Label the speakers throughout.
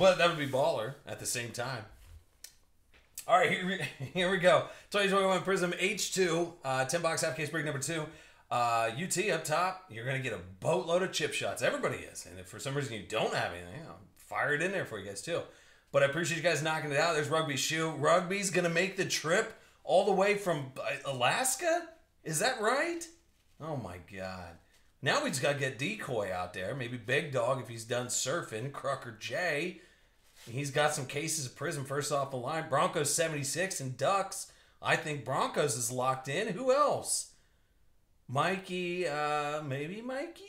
Speaker 1: But that would be baller at the same time. All right, here we, here we go. 2021 Prizm H2, uh, 10 box half case break number two. Uh, UT up top, you're going to get a boatload of chip shots. Everybody is. And if for some reason you don't have anything, I'll fire it in there for you guys too. But I appreciate you guys knocking it out. There's Rugby Shoe. Rugby's going to make the trip all the way from uh, Alaska? Is that right? Oh my God. Now we just got to get Decoy out there. Maybe Big Dog if he's done surfing. Crocker J. He's got some cases of Prizm first off the line. Broncos 76 and Ducks. I think Broncos is locked in. Who else? Mikey, uh, maybe Mikey?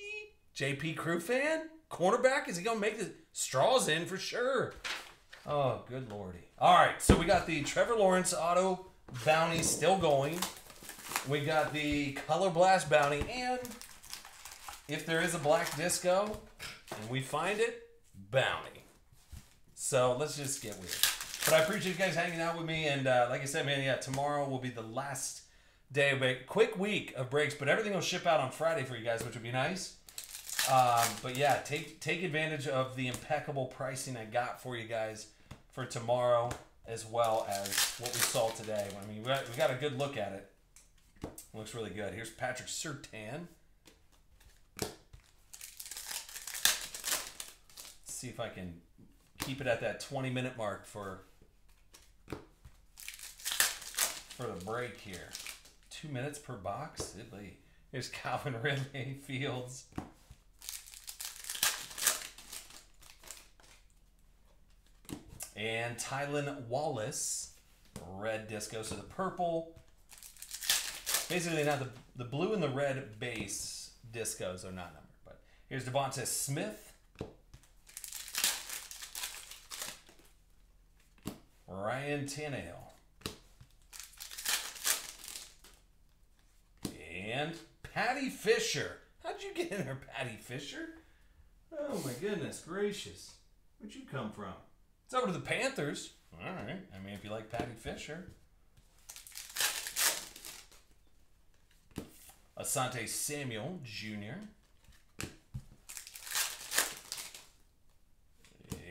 Speaker 1: JP Crew fan? Cornerback? Is he going to make the straws in for sure? Oh, good lordy. All right, so we got the Trevor Lawrence auto bounty still going. We got the Color Blast bounty, and if there is a black disco and we find it, bounty. So let's just get weird. But I appreciate you guys hanging out with me, and uh, like I said, man, yeah, tomorrow will be the last day of a quick week of breaks, but everything will ship out on Friday for you guys, which would be nice. Um, but yeah, take take advantage of the impeccable pricing I got for you guys for tomorrow, as well as what we saw today. I mean, we got, we got a good look at it. Looks really good. Here's Patrick Surtain. see if I can keep it at that 20 minute mark for for the break here. Two minutes per box. Italy. Here's Calvin Ridley Fields. And Tylan Wallace, red disco. So the purple, basically now the the blue and the red base discos are not numbered. But here's Devonta Smith, Ryan Tannehill, and Paddy Fisher. How'd you get in there, Paddy Fisher? Oh my goodness gracious. Where'd you come from? It's over to the Panthers. All right. I mean, if you like Paddy Fisher. Asante Samuel Jr.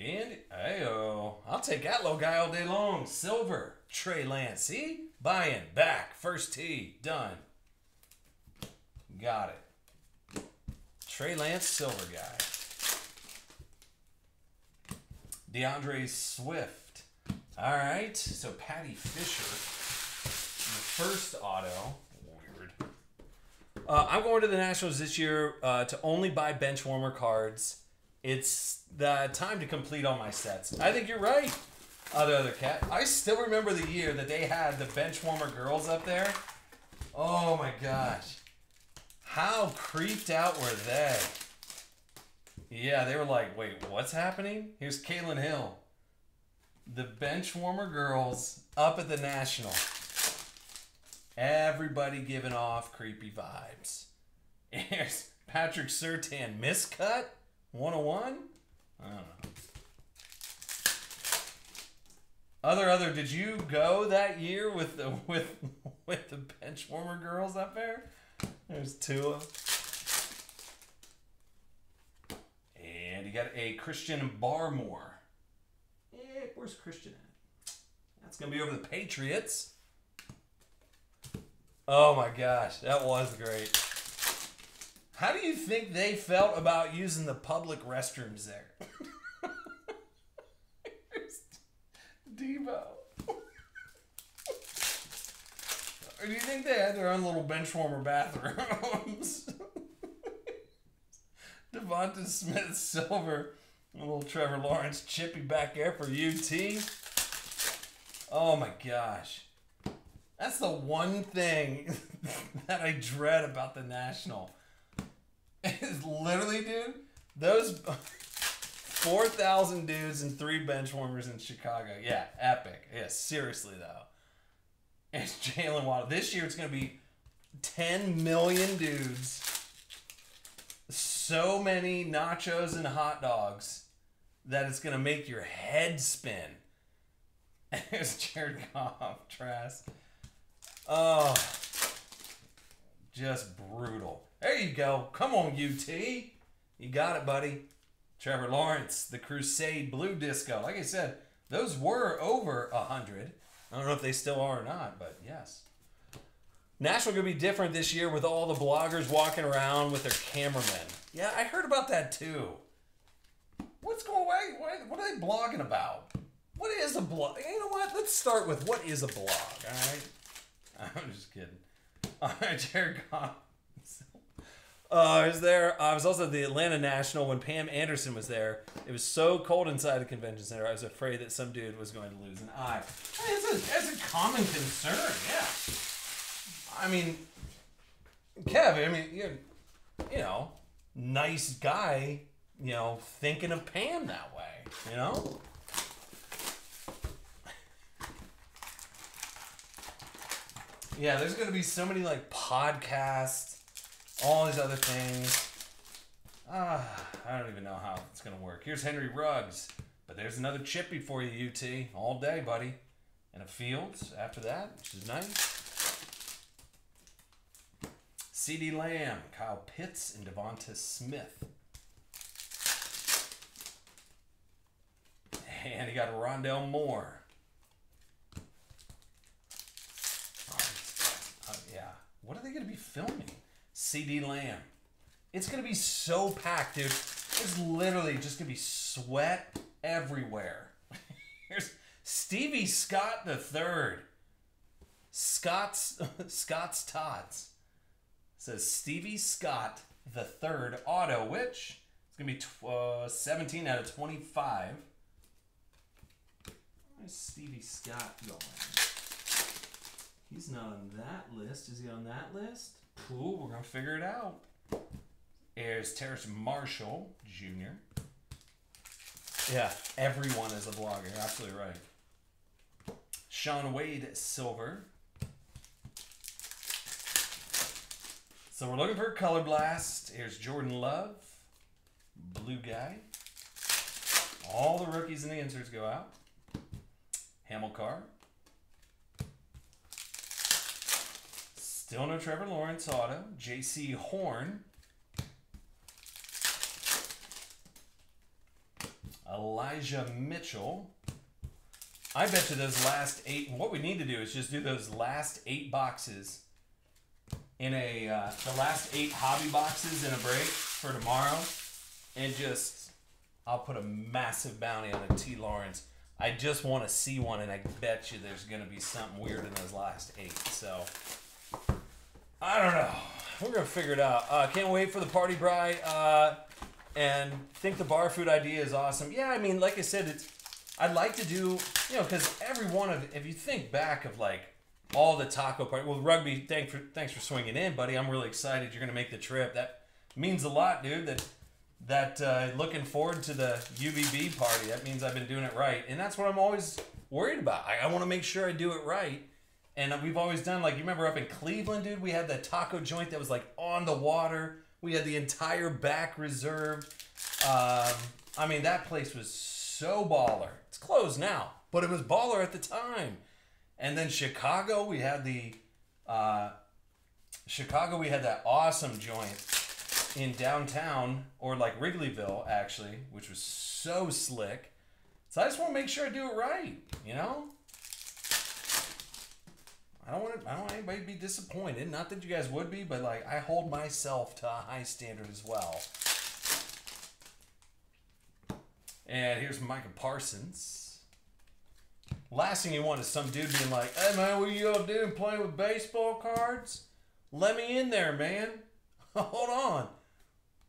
Speaker 1: And, ayo, I'll take that little guy all day long. Silver, Trey Lance. See? Buying, back, first tee, done. Got it. Trey Lance, silver guy. D'Andre Swift. All right, so Paddy Fisher, the first auto. Weird. Uh, I'm going to the Nationals this year uh, to only buy bench warmer cards. It's the time to complete all my sets. I think you're right, oh, other other cat. I still remember the year that they had the bench warmer girls up there. Oh my gosh, how creeped out were they? Yeah, they were like, wait, what's happening? Here's Kylin Hill. The bench warmer girls up at the National. Everybody giving off creepy vibes. Here's Patrick Surtain. Miscut? 101? I don't know. Other other, did you go that year with the with with the bench warmer girls up there? There's Tua. And you got a Christian Barmore. Eh, where's Christian at? That's gonna be over the Patriots. Oh my gosh, that was great. How do you think they felt about using the public restrooms there? Debo. or do you think they had their own little bench warmer bathrooms? Devonta Smith Silver, a little Trevor Lawrence chippy back there for UT. Oh my gosh. That's the one thing that I dread about the National. Is literally, dude, those 4,000 dudes and three bench warmers in Chicago. Yeah, epic. Yeah, seriously, though. It's Jaylen Waddle. This year it's going to be 10 million dudes, so many nachos and hot dogs that it's going to make your head spin. There's Jared Goff, Trask. Oh, just brutal. There you go. Come on, UT. You got it, buddy. Trevor Lawrence, the Crusade Blue Disco. Like I said, those were over a hundred. I don't know if they still are or not, but yes. Nashville gonna be different this year with all the bloggers walking around with their cameramen. Yeah, I heard about that too. What's going on? What, what are they blogging about? What is a blog? You know what? Let's start with what is a blog, all right? I'm just kidding. All right, Jared Goff. Uh, I was there. I was also at the Atlanta National when Pam Anderson was there. It was so cold inside the convention center. I was afraid that some dude was going to lose an eye. I mean, it's, a, a common concern. Yeah. I mean, Kev. I mean, you, you know, nice guy. You know, thinking of Pam that way. You know. Yeah, there's gonna be so many like podcasts, all these other things. Ah, I don't even know how it's gonna work. Here's Henry Ruggs, but there's another chippy for you, UT, all day, buddy. And a Fields after that, which is nice. CeeDee Lamb, Kyle Pitts, and Devonta Smith. And he got Rondale Moore. Uh, yeah. What are they going to be filming? CeeDee Lamb. It's going to be so packed, dude. It's literally just going to be sweat everywhere. Here's Stevie Scott the third. Scott's Scott's Tots says Stevie Scott the third auto, which is gonna be uh, 17 out of 25. Where's Stevie Scott going? He's not on that list. Is he on that list? Ooh, we're gonna figure it out. There's Terrace Marshall Jr. Yeah, everyone is a blogger. You're absolutely right. Shaun Wade Silver. So we're looking for color blast. Here's Jordan Love, blue guy. All the rookies and the inserts go out. Hamilcar. Still no Trevor Lawrence auto. Jaycee Horn. Elijah Mitchell. I bet you those last eight. What we need to do is just do those last eight boxes in a uh, the last eight hobby boxes in a break for tomorrow, and just I'll put a massive bounty on a T Lawrence. I just want to see one, and I bet you there's gonna be something weird in those last eight. So I don't know. We're gonna figure it out. Uh, can't wait for the party bride. Uh, and think the bar food idea is awesome. Yeah, I mean, like I said, it's I'd like to do you know because every one of if you think back of like all the taco party. Well, rugby. Thanks for thanks for swinging in, buddy. I'm really excited. You're gonna make the trip. That means a lot, dude. That that uh, looking forward to the UBB party. That means I've been doing it right, and that's what I'm always worried about. I, I want to make sure I do it right. And we've always done like you remember up in Cleveland, dude. We had that taco joint that was like on the water. We had the entire back reserved. Um, I mean, that place was so baller. It's closed now, but it was baller at the time. And then Chicago, we had the uh, Chicago, we had that awesome joint in downtown or like Wrigleyville, actually, which was so slick. So I just want to make sure I do it right, you know. I don't want to, I don't want anybody to be disappointed. Not that you guys would be, but like I hold myself to a high standard as well. And here's Micah Parsons. Last thing you want is some dude being like, "Hey man, what you all doing? Playing with baseball cards? Let me in there, man. Hold on.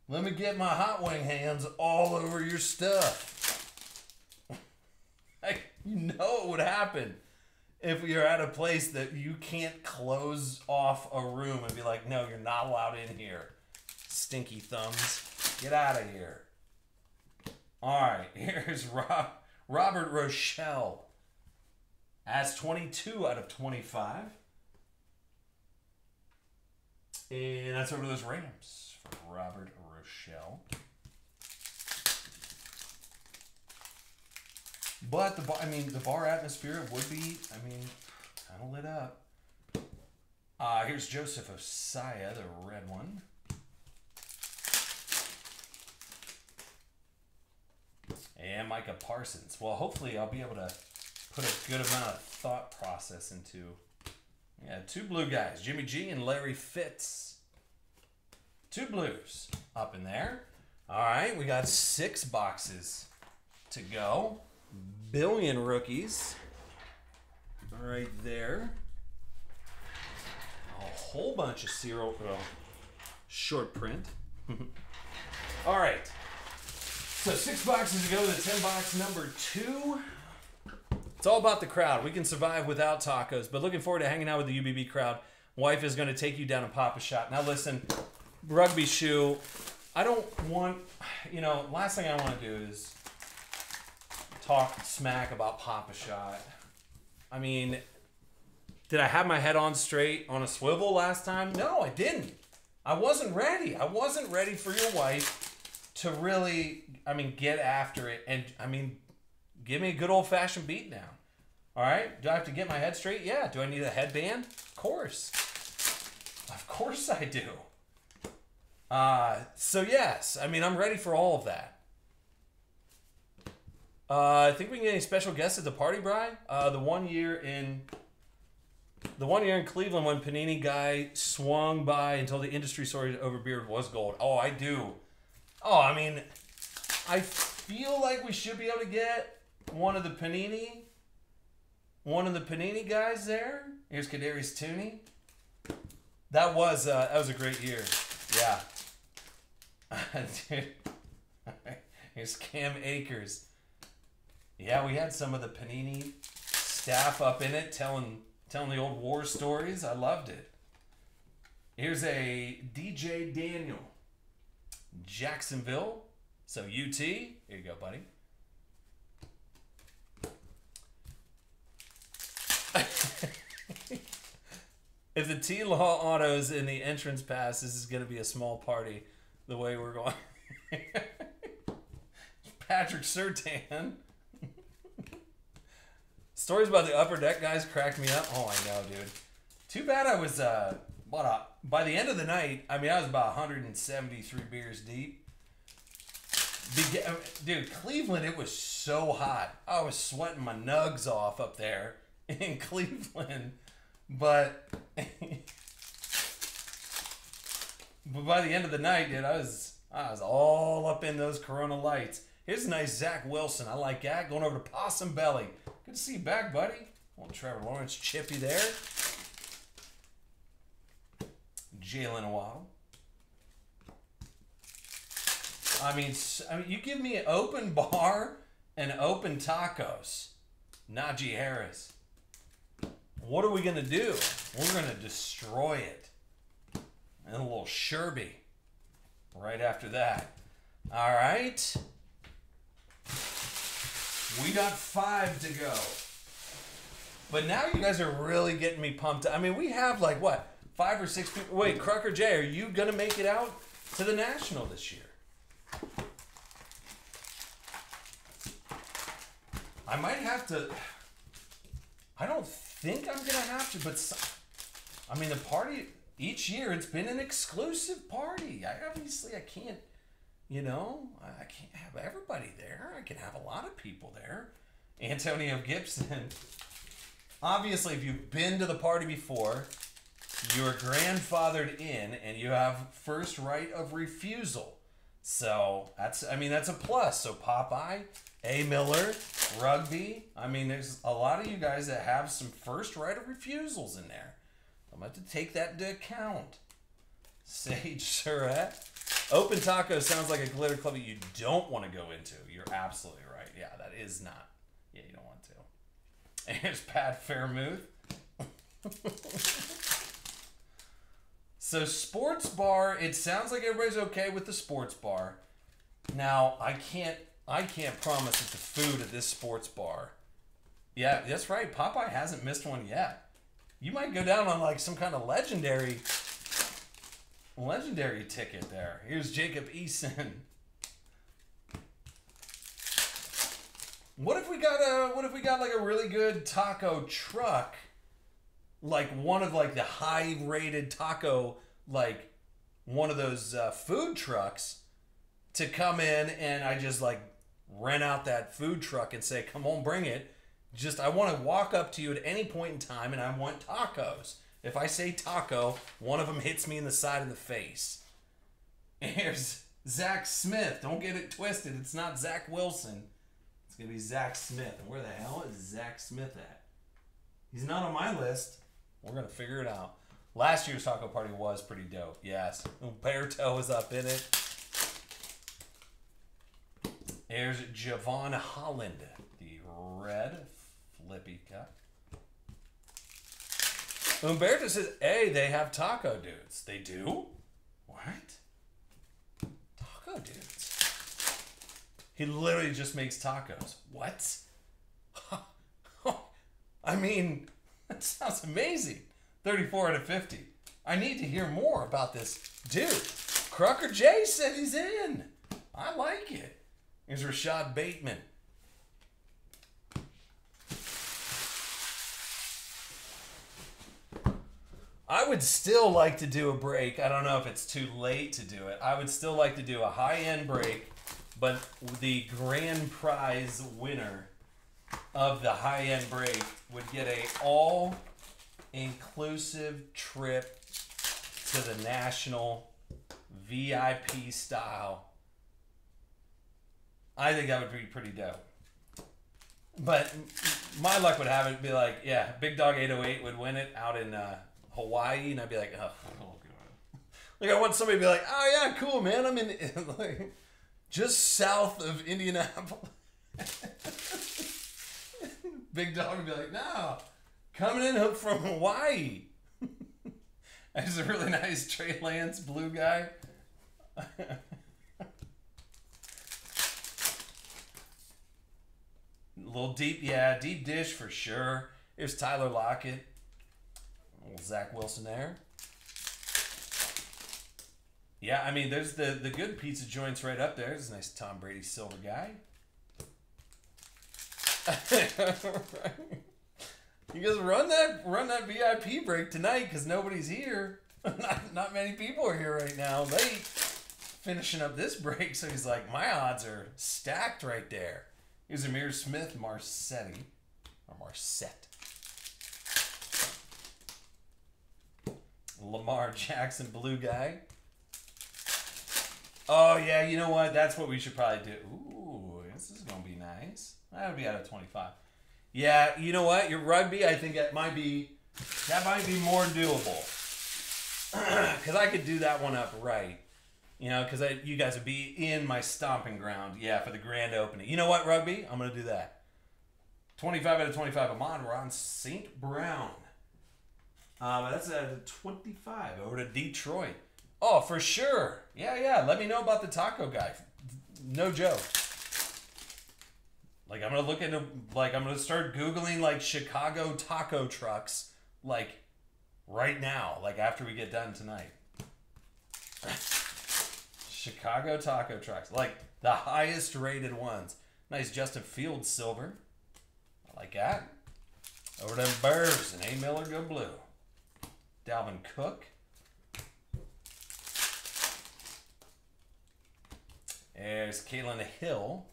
Speaker 1: Let me get my hot wing hands all over your stuff." like you know it would happen if you're at a place that you can't close off a room and be like, "No, you're not allowed in here." Stinky thumbs, get out of here. All right, here's Rob, Robert Rochell. As 22 out of 25. And that's over those Rams for Robert Rochell. But the bar, I mean, the bar atmosphere would be, I mean, kind of lit up. Uh, here's Joseph Ossai, the red one. and Micah Parsons. Well, hopefully I'll be able to put a good amount of thought process into. Yeah, two blue guys, Jimmy G and Larry Fitz. Two blues up in there. All right, we got six boxes to go. Billion rookies. Right there. A whole bunch of serial, well, short print. All right. So six boxes to go to the 10 box number two. It's all about the crowd. We can survive without tacos, but looking forward to hanging out with the UBB crowd. Wife is going to take you down and pop a shot. Now listen, rugby shoe. I don't want, you know, last thing I want to do is talk smack about Papa shot. I mean, did I have my head on straight on a swivel last time? No, I didn't. I wasn't ready. I wasn't ready for your wife to really, I mean, get after it. And I mean, give me a good old fashioned beat down. All right. Do I have to get my head straight? Yeah. Do I need a headband? Of course. Of course I do. Uh, so yes, I mean I'm ready for all of that. Uh, I think we can get any special guests at the party, Bry. Uh, the one year in the one year in Cleveland when Panini guy swung by until the industry sorted over beard was gold. Oh, I do. Oh, I mean, I feel like we should be able to get one of the Panini, one of the Panini guys there. Here's Kadarius Toney. That was uh, that was a great year. Yeah. Dude. Here's Cam Akers. Yeah, we had some of the Panini staff up in it telling telling the old war stories. I loved it. Here's a DJ Daniel. Jacksonville. So UT. Here you go, buddy. if the T Law autos in the entrance pass, this is going to be a small party the way we're going. Patrick Surtain. Stories about the upper deck guys cracked me up. Oh, I know, dude. Too bad I was uh uh, by the end of the night, I mean I was about 173 beers deep. Be- dude, Cleveland, it was so hot. I was sweating my nugs off up there in Cleveland. But but by the end of the night, dude, I was I was all up in those Corona lights. Here's a nice Zach Wilson. I like that. Going over to Possum Belly. Good to see you back, buddy. Old Trevor Lawrence, Chippy there. Jaylen Waddle. I mean, I mean, you give me an open bar and open tacos. Najee Harris. What are we going to do? We're going to destroy it. And a little Sherby right after that. All right. We got five to go. But now you guys are really getting me pumped. I mean, we have like what? Five or six people. Wait, Crocker J, are you to make it out to the National this year? I might have to. I don't think I'm gonna have to, but I mean the party each year it's been an exclusive party. I obviously I can't, you know, I can't have everybody there. I can have a lot of people there. Antonio Gibson. Obviously, if you've been to the party before, you're grandfathered in and you have first right of refusal. So that's I mean that's a plus. So Popeye, A Miller, Rugby. I mean there's a lot of you guys that have some first right of refusals in there. I'm going to take that into account. Sage Surratt. Open Taco sounds like a glitter club that you don't want to go into. You're absolutely right. Yeah, that is not. Yeah, you don't want to. And here's Pat Freiermuth. So sports bar, it sounds like everybody's okay with the sports bar. Now I can't I can't promise that the food at this sports bar. Yeah, that's right. Popeye hasn't missed one yet. You might go down on like some kind of legendary legendary ticket there. Here's Jacob Eason. What if we got a what if we got like a really good taco truck? like one of like the high rated taco like one of those uh, food trucks to come in and I just like rent out that food truck and say, "Come on, bring it." Just I want to walk up to you at any point in time, and I want tacos. If I say taco, one of them hits me in the side of the face. Here's Zach Smith. Don't get it twisted. It's not Zach Wilson. It's gonna be Zach Smith. And where the hell is Zach Smith at? He's not on my list. We're gonna figure it out. Last year's taco party was pretty dope. Yes, Umberto is up in it. There's Jevon Holland, the red flippy cup. Umberto says, "Hey, they have taco dudes. They do. What? Taco dudes? He literally just makes tacos. What? I mean, that sounds amazing. 34 out of 50. I need to hear more about this dude. Crocker J said he's in. I like it. Here's Rashod Bateman. I would still like to do a break. I don't know if it's too late to do it. I would still like to do a high end break, but the grand prize winner of the high end break would get a all inclusive trip to the national VIP style. I think that would be pretty dope. But my luck would have it be like, yeah, Big Dog 808 would win it out in uh, Hawaii, and I'd be like, oh, oh god. Like I want somebody to be like, oh yeah, cool, man. I'm in like just south of Indianapolis. Big Dog would be like, no, coming in from Hawaii. That's a really nice Trey Lance blue guy. A little deep, yeah, deep dish for sure. Here's Tyler Lockett. Old Zach Wilson there. Yeah, I mean, there's the the good pizza joints right up there. There's a nice Tom Brady silver guy. You guys run that run that VIP break tonight because nobody's here. not, not many people are here right now. Late finishing up this break, so he's like, my odds are stacked right there. Here's Amir Smith Marsetti or Marset. Lamar Jackson, blue guy. Oh yeah, you know what? That's what we should probably do. Ooh, this is gonna be nice. That would be out of twenty-five. Yeah, you know what? Your rugby, I think that might be that might be more doable. Cause I could do that one up right. You know, because you guys would be in my stomping ground, yeah, for the grand opening. You know what, rugby? I'm gonna do that. 25 out of 25. Amon-Ra St. Brown. Uh, that's a 25 over to Detroit. Oh, for sure. Yeah, yeah. Let me know about the taco guy. No joke. Like I'm gonna look into like I'm gonna start googling like Chicago taco trucks like right now, like after we get done tonight. Chicago taco trucks, like the highest rated ones. Nice Justin Fields silver. I like that. Over them Bears and A. Miller go blue. Dalvin Cook. There's Kylin Hill.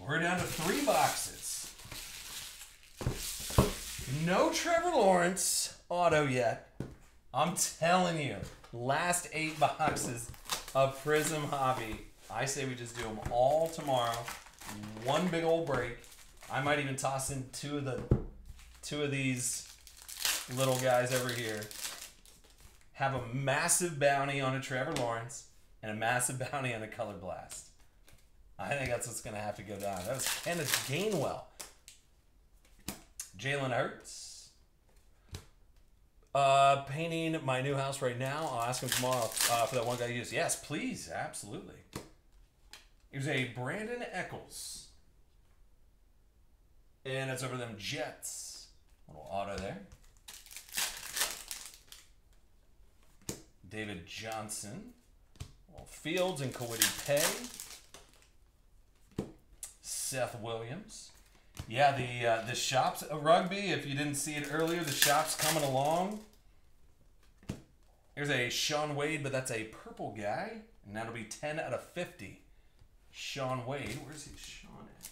Speaker 1: We're down to three boxes. No Trevor Lawrence auto yet. I'm telling you, last eight boxes of Prizm Hobby. I say we just do them all tomorrow. One big old break. I might even toss in two of the two of these little guys over here. Have a massive bounty on a Trevor Lawrence and a massive bounty on a Color Blast. I think that's what's going to have to go down. That was Kenneth Gainwell. Jalen Hurts. Uh, painting my new house right now. I'll ask him tomorrow uh, for that one guy he used. Yes, please. Absolutely. Here's a Brandin Echols. And it's over them Jets. Little auto there. David Johnson. Fields and Kwity Paye. Seth Williams. Yeah, the uh, the shops of rugby. If you didn't see it earlier, the shops coming along. Here's a Shaun Wade, but that's a purple guy, and that'll be ten out of fifty. Shaun Wade. Where's he? Shaun at?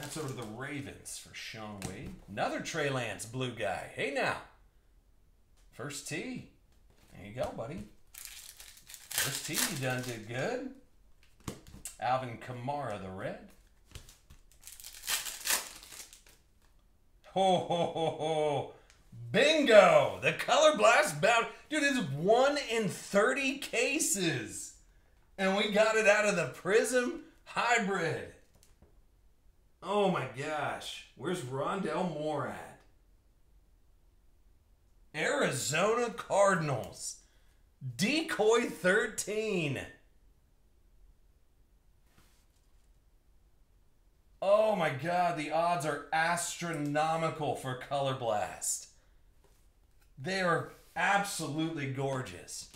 Speaker 1: That's over to the Ravens for Shaun Wade. Another Trey Lance blue guy. Hey now. First tee. There you go, buddy. First tee, you done did good. Alvin Kamara, the red. Ho ho ho ho. Bingo! The color blast bound. Dude, it's one in 30 cases. And we got it out of the Prizm Hybrid. Oh my gosh. Where's Rondale Moore at? Arizona Cardinals. Decoy 13. Oh my god, the odds are astronomical for Color Blast. They are absolutely gorgeous.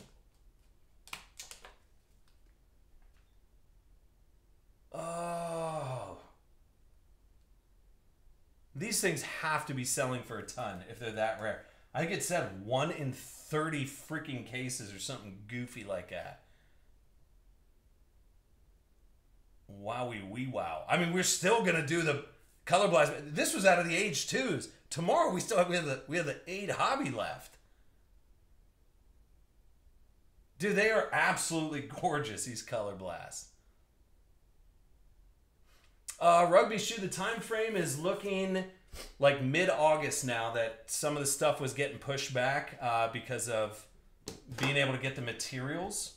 Speaker 1: Oh. These things have to be selling for a ton if they're that rare. I think it said one in 30 freaking cases or something goofy like that. Wowie wee wow. I mean, we're still gonna do the color blast. This was out of the age twos. Tomorrow we still have we have the we have the eight hobby left. Dude, they are absolutely gorgeous. These color blasts. Uh, rugby shoe. The time frame is looking like mid August now. That some of the stuff was getting pushed back uh, because of being able to get the materials.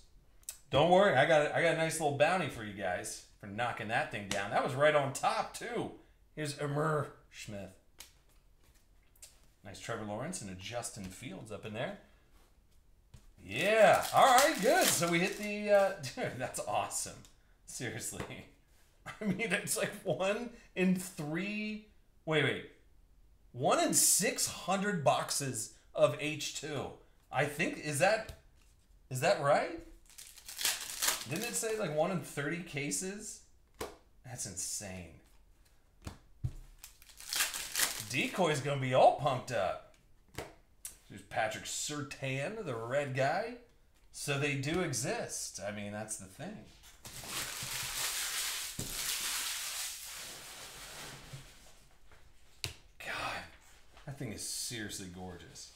Speaker 1: Don't worry, I got I got a nice little bounty for you guys for knocking that thing down. That was right on top too. Here's Emir Smith. Nice Trevor Lawrence and a Justin Fields up in there. Yeah. All right. Good. So we hit the. Uh, dude, that's awesome. Seriously. I mean, it's like one in three. Wait, wait. One in six hundred boxes of H two. I think is that is that right? Didn't it say like one in thirty cases? That's insane. Decoy's gonna be all pumped up. There's Patrick Surtain, the red guy. So they do exist. I mean, that's the thing. God, that thing is seriously gorgeous.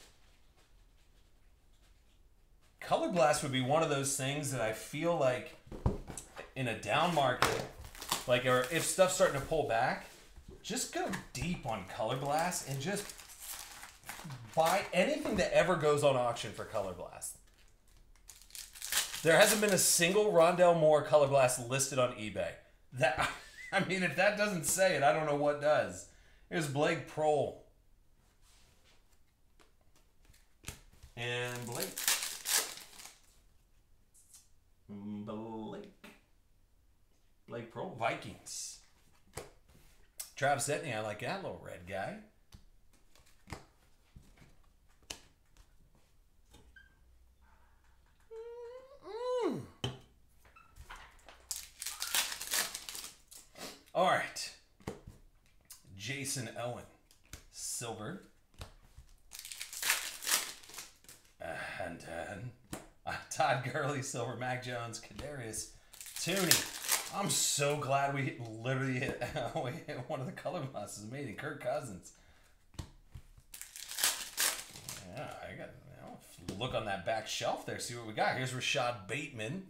Speaker 1: Color Blast would be one of those things that I feel like in a down market, like or if stuff's starting to pull back, just go deep on Color Blast and just buy anything that ever goes on auction for Color Blast. There hasn't been a single Rondale Moore Color Blast listed on eBay. That I mean, if that doesn't say it, I don't know what does. Here's Blake Proehl. And Blake. Blake. Blake Proehl, Vikings. Travis Etienne, I like that little red guy. Mm. All right. Jason Owen, silver. And then uh, Todd Gurley, silver. Mac Jones, Kadarius Toney. I'm so glad we literally hit, we hit one of the color blasts. Amazing. Kirk Cousins. Yeah, I got look on that back shelf there, see what we got. Here's Rashod Bateman.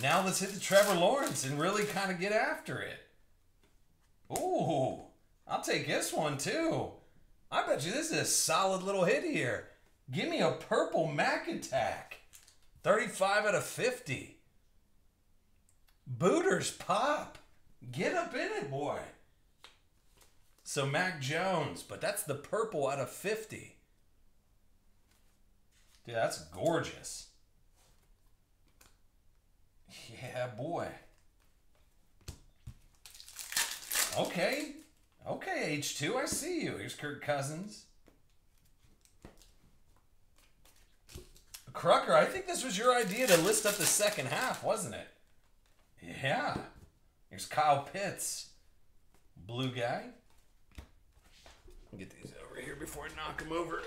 Speaker 1: Now let's hit the Trevor Lawrence and really kind of get after it. Ooh, I'll take this one too. I bet you this is a solid little hit here. Give me a purple Mac attack. 35 out of 50. Booters pop. Get up in it, boy. So Mac Jones, but that's the purple out of 50. Dude, that's gorgeous. Yeah, boy. Okay. Okay, H2, I see you. Here's Kirk Cousins. Crocker, I think this was your idea to list up the second half, wasn't it? Yeah. Here's Kyle Pitts. Blue guy. Get these over here before I knock them over.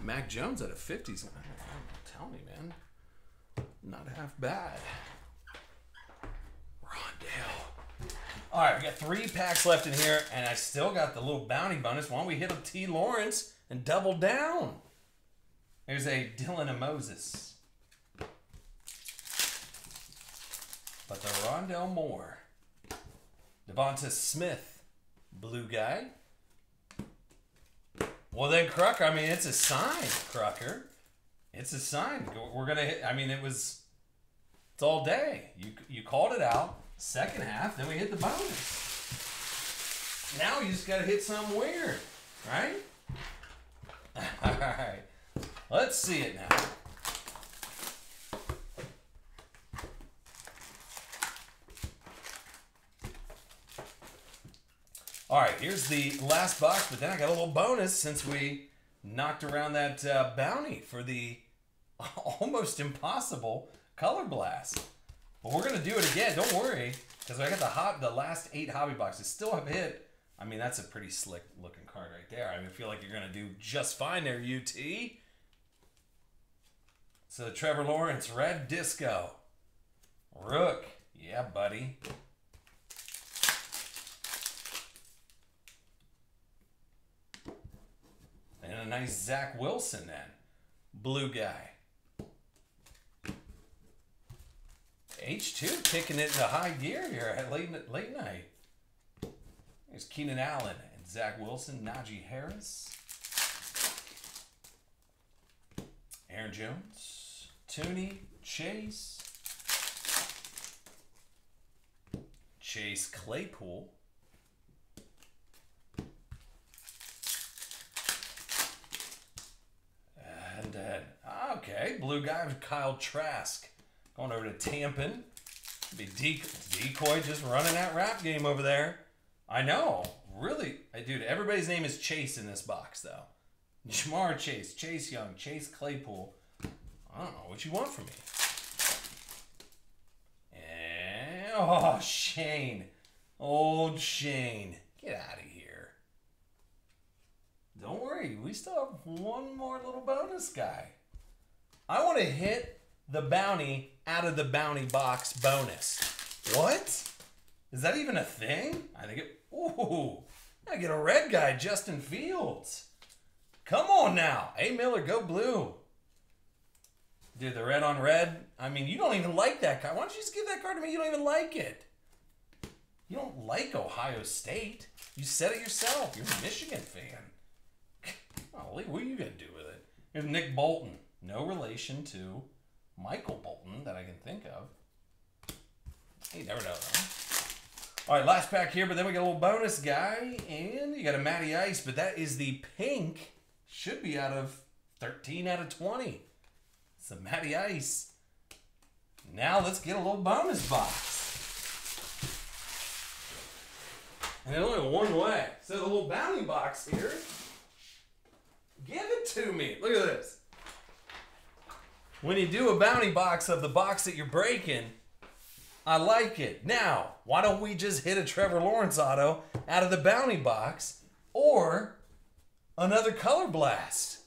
Speaker 1: Mac Jones out of 50s. Tell me, man. Not half bad. All right, we got three packs left in here, and I still got the little bounty bonus. Why don't we hit up T. Lawrence and double down? There's a Dylan and Moses. But the Rondale Moore. Devonta Smith, blue guy. Well, then Crocker, I mean, it's a sign, Crocker. It's a sign. We're gonna hit. I mean, it was. It's all day. You you called it out. Second half, then we hit the bonus. Now you just gotta hit something weird, right? all right. Let's see it now. All right, here's the last box, but then I got a little bonus since we knocked around that uh, bounty for the almost impossible color blast. But we're gonna do it again. Don't worry, because I got the hot, the last eight hobby boxes still have hit. I mean, that's a pretty slick looking card right there. I mean, feel like you're gonna do just fine there, UT. So Trevor Lawrence, red disco, Rook, yeah, buddy. And a nice Zach Wilson then. Blue guy. H2 kicking it into high gear here at late, late night. There's Keenan Allen and Zach Wilson, Najee Harris. Aaron Jones, Toney, Chase. Chase Claypool. And then, okay, blue guy Kyle Trask. Going over to Tampin. Be decoy just running that rap game over there. I know. Really, dude, everybody's name is Chase in this box, though. Ja'Marr Chase, Chase Young, Chase Claypool. I don't know what you want from me. And, oh, Shane. Old Shane. Get out of here. Don't worry, we still have one more little bonus guy. I want to hit the bounty out of the bounty box bonus. What? Is that even a thing? I think it. Ooh, I get a red guy, Justin Fields. Come on now, A Miller, go blue. Dude, the red on red. I mean, you don't even like that card. Why don't you just give that card to me? You don't even like it. You don't like Ohio State. You said it yourself. You're a Michigan fan. Golly, what are you gonna do with it? Here's Nick Bolton. No relation to Michael Bolton that I can think of. You never know. All right, last pack here, but then we got a little bonus guy, and you got a Matty Ice, but that is the pink. Should be out of 13 out of 20. It's a Matty Ice. Now let's get a little bonus box. And there's only one way. So the little bounty box here. Give it to me. Look at this. When you do a bounty box of the box that you're breaking, I like it. Now, why don't we just hit a Trevor Lawrence auto out of the bounty box or another color blast?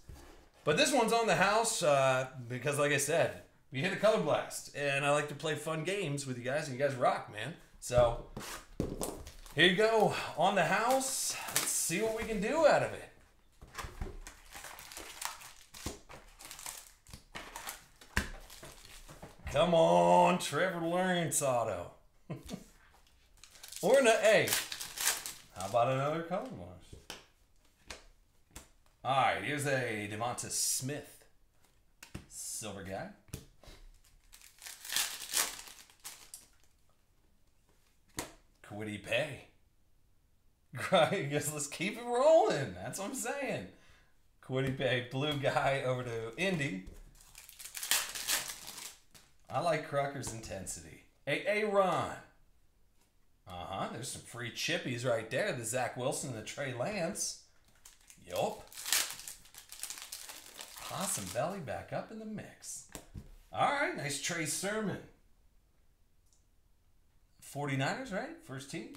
Speaker 1: But this one's on the house uh, because, like I said, we hit a color blast, and I like to play fun games with you guys, and you guys rock, man. So here you go on the house. Let's see what we can do out of it. Come on, Trevor Lawrence auto. or no, hey, how about another color wash? All right, here's a Devonta Smith, silver guy. Kwity Paye? I guess let's keep it rolling. That's what I'm saying. Kwity Paye? blue guy over to Indy. I like Crocker's intensity. Hey, hey, Ron. Uh huh. There's some free chippies right there. The Zach Wilson and the Trey Lance. Yup. Possum Belly back up in the mix. All right. Nice Trey Sermon. 49ers, right? First team?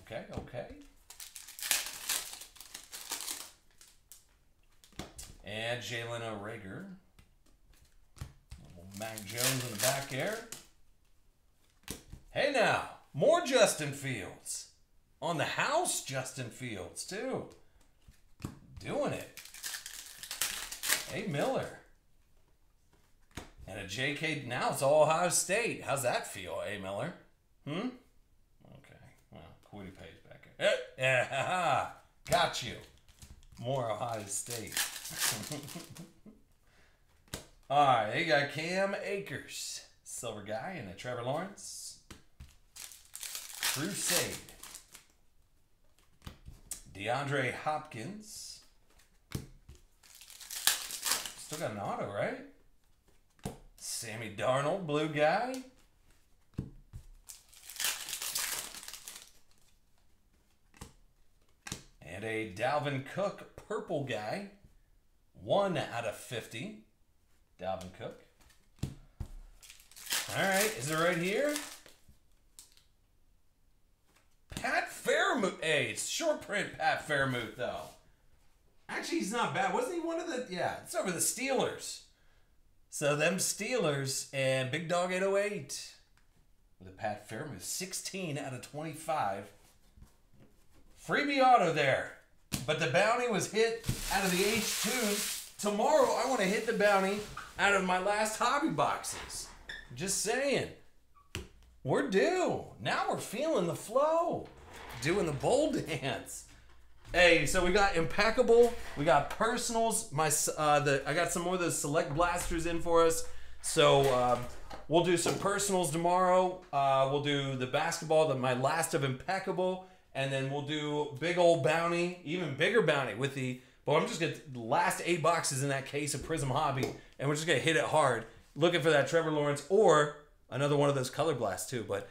Speaker 1: Okay, okay. And Jalen O'Reagor. Mac Jones in the back there. Hey now, more Justin Fields. On the house, Justin Fields, too. Doing it. Hey, Miller. And a JK, now it's all Ohio State. How's that feel, A. Miller? Hmm? Okay, well, Kwity Paye's back. Eh, Yeah, got you. More Ohio State. all right, they got Cam Akers, silver guy, and a Trevor Lawrence. Crusade. DeAndre Hopkins. Still got an auto, right? Sammy Darnold, blue guy. And a Dalvin Cook, purple guy. One out of 50. Dalvin Cook. All right, is it right here? Pat Freiermuth. Hey, it's short print Pat Freiermuth, though. Actually, he's not bad. Wasn't he one of the. Yeah, it's over the Steelers. So, them Steelers and Big Dog 808 with a Pat Freiermuth. 16 out of 25. Freebie auto there. But the bounty was hit out of the H2. Tomorrow, I want to hit the bounty out of my last hobby boxes. Just saying. We're due. Now we're feeling the flow. Doing the bowl dance. Hey, so we got impeccable. We got personals. My uh, the I got some more of those select blasters in for us. So um, we'll do some personals tomorrow. Uh, we'll do the basketball, the my last of impeccable, and then we'll do big old bounty, even bigger bounty with the. But I'm just gonna last eight boxes in that case of Prizm Hobby, and we're just gonna hit it hard, looking for that Trevor Lawrence or another one of those color blasts too. But